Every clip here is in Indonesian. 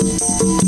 Música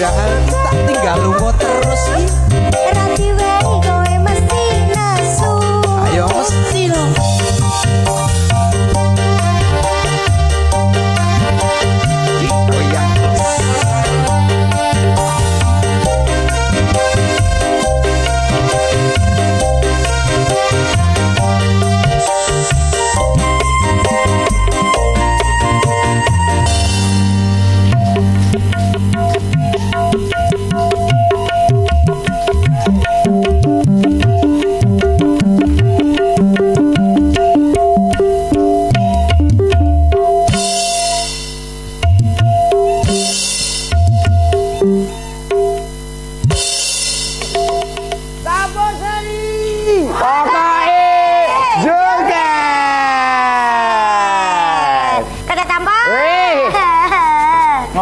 jangan tak tinggal rumah.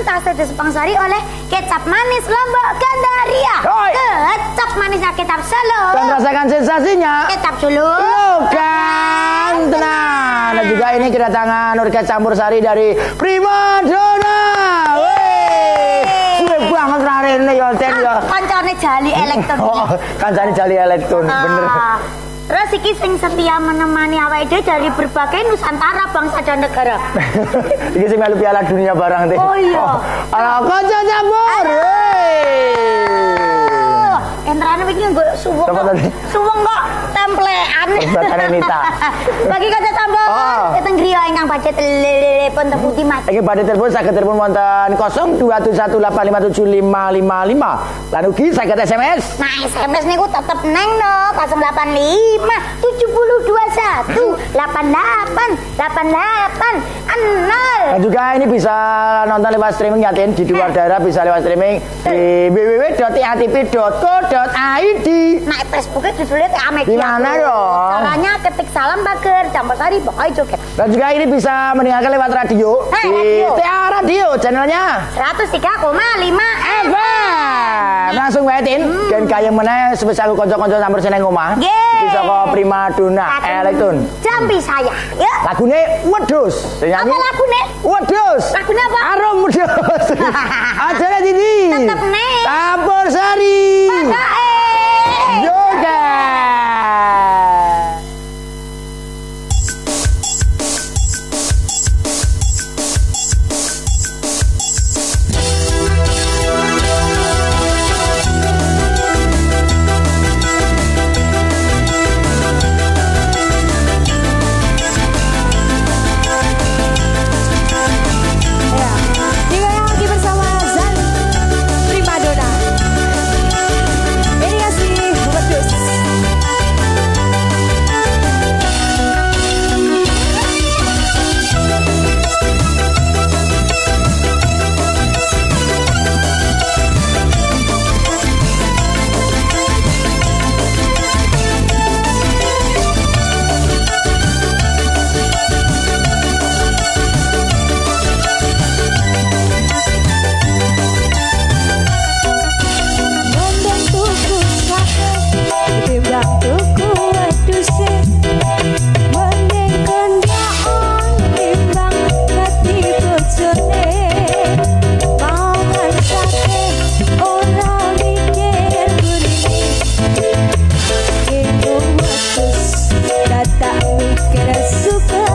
Lantas disponsori oleh kecap manis Lombok Gandaria. Oi. Kecap manisnya kecap Solo Dan rasakan sensasinya. Kecap Solo Bukan Tenang. Dan juga ini kedatangan Urket campur sari dari Prima Dona. Suwe banget rarene ya Ten ya. Kancane jali elektron. Oh kancane jali elektron ah. bener Terus iki sing setia menemani awake dhewe dari berbagai nusantara bangsa dan negara. Iki sing melu Piala Dunia barang teh. Oh, iya. Ana kanca campur. Entrane iki nggo suwung Coba kok. tadi. Perbuatane Nita. Bagi kanca campur, Oh. keteng griya ingkang budget telepon teputi Mas. Iki badhe telepon saged telepon wonten 0218575555. Lan ugi saged SMS. Nah, SMS niku tetep neng no 085 7021 88 88 Dan juga ini bisa nonton lewat streaming ya Tin. di luar daerah bisa lewat streaming di www.atp.co.id. Nah, Facebooknya judulnya Amedia. Di mana dong? Caranya ketik salam pager, campur sari, pokoknya joget. Dan juga ini bisa mendengarkan lewat radio Hey, di radio. TA Radio channelnya 103,5 FM. Langsung wae Tin, dan kaya meneh sebesar kanca-kanca campur seneng omah. Yeay. Bisa kok prima dona elektron. Jambi saya. Ya. Lagune wedhus. Sing Apa nyanyi lagune? Wedhus. Lagune apa? Arum wedhus. Acara Didi. Tetep nih. Campur sari. Maka que eres super.